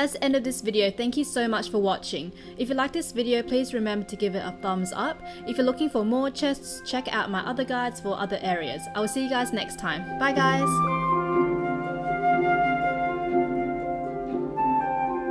that's the end of this video. Thank you so much for watching. If you like this video, please remember to give it a thumbs up. If you're looking for more chests, check out my other guides for other areas. I will see you guys next time. Bye guys!